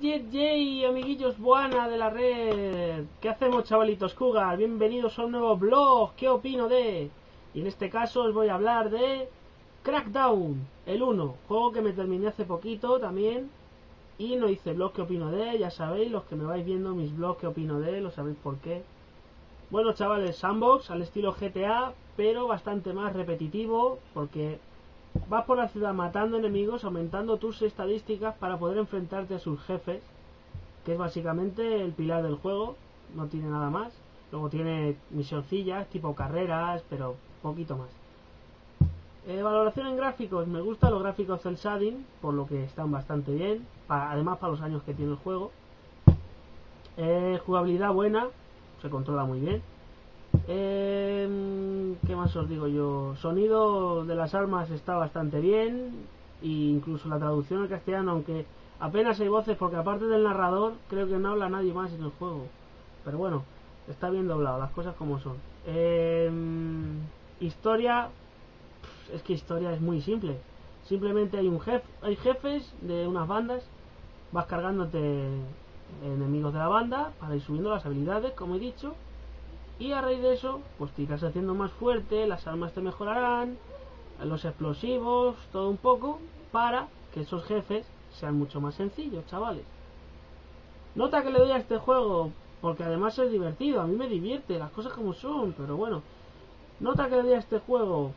Jet, jet, amiguillos buena de la red. ¿Qué hacemos, chavalitos Cougar? Bienvenidos a un nuevo blog. ¿Qué opino de? Y en este caso os voy a hablar de Crackdown, el 1. Juego que me terminé hace poquito también. Y no hice blog que opino de, ya sabéis, los que me vais viendo mis blogs que opino de, lo sabéis por qué. Bueno, chavales, sandbox al estilo GTA, pero bastante más repetitivo, porque Vas por la ciudad matando enemigos, aumentando tus estadísticas para poder enfrentarte a sus jefes, que es básicamente el pilar del juego, no tiene nada más. Luego tiene misioncillas, tipo carreras, pero poquito más. Eh, valoración en gráficos, me gustan los gráficos del shading, por lo que están bastante bien, además para los años que tiene el juego. Eh, jugabilidad buena, se controla muy bien. Eh, ¿Qué más os digo yo? Sonido de las armas está bastante bien. E incluso la traducción al castellano, aunque apenas hay voces, porque aparte del narrador, creo que no habla nadie más en el juego. Pero bueno, está bien doblado, las cosas como son. Em, historia, es que historia es muy simple. Simplemente hay un jefe, hay jefes de unas bandas, vas cargándote enemigos de la banda para ir subiendo las habilidades, como he dicho y a raíz de eso, pues te irás haciendo más fuerte, las armas te mejorarán, los explosivos, todo un poco, para que esos jefes sean mucho más sencillos, chavales. Nota que le doy a este juego, porque además es divertido, a mí me divierte, las cosas como son, pero bueno. Nota que le doy a este juego,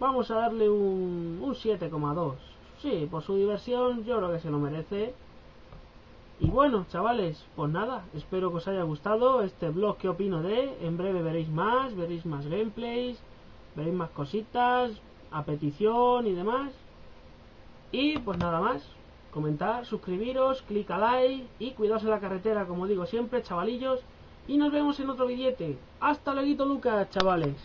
vamos a darle un, un 7,2. Sí, por su diversión yo creo que se lo merece. Y bueno, chavales, pues nada, espero que os haya gustado este blog que opino de. En breve veréis más, veréis más gameplays, veréis más cositas, a petición y demás. Y pues nada más, comentar, suscribiros, clic a like y cuidaos en la carretera, como digo siempre, chavalillos. Y nos vemos en otro billete. Hasta luego, Lucas, chavales.